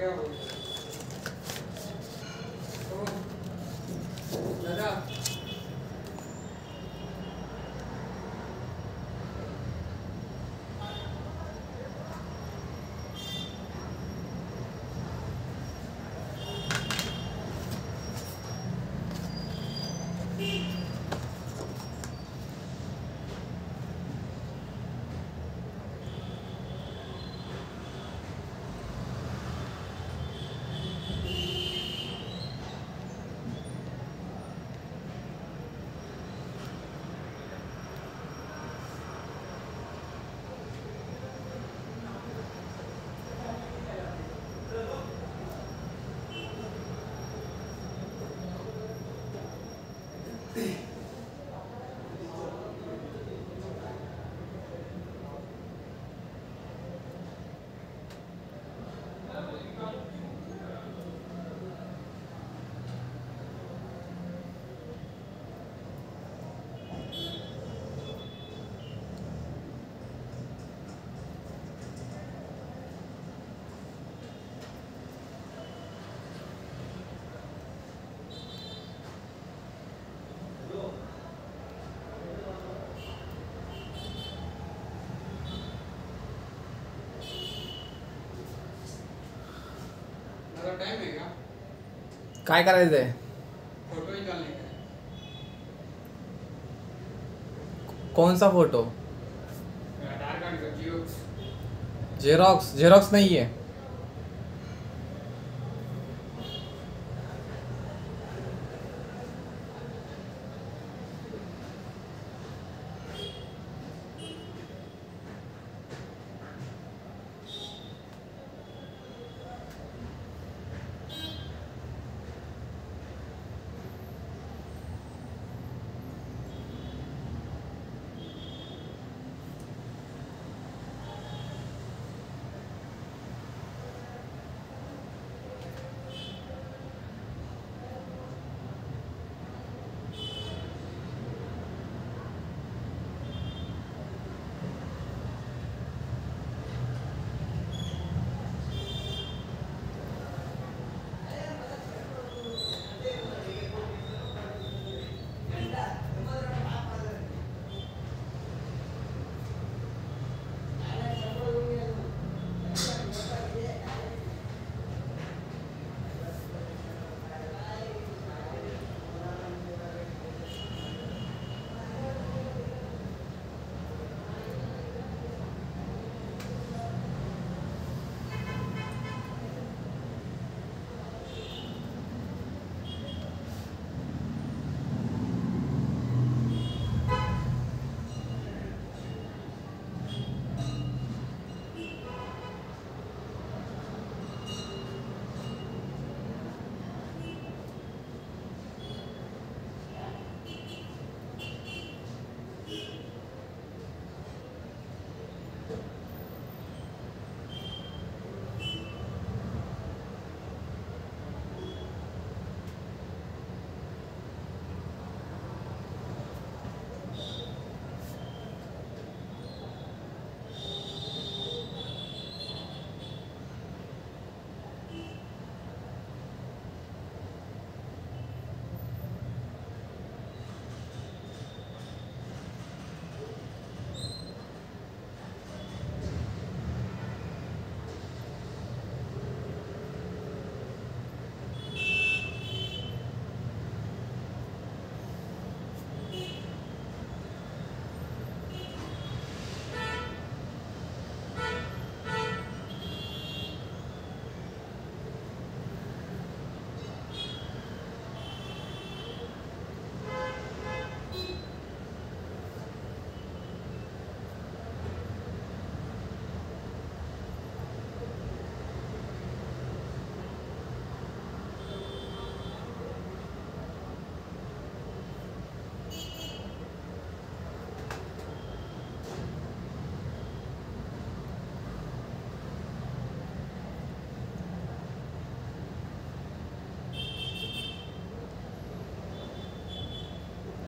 Montgomery. 네. Time है क्या? काय करायचंय? फ़ोटो निकालने का है। कौन सा फ़ोटो? आधार कार्ड का जीरोक्स जेरॉक्स जेरॉक्स नहीं है।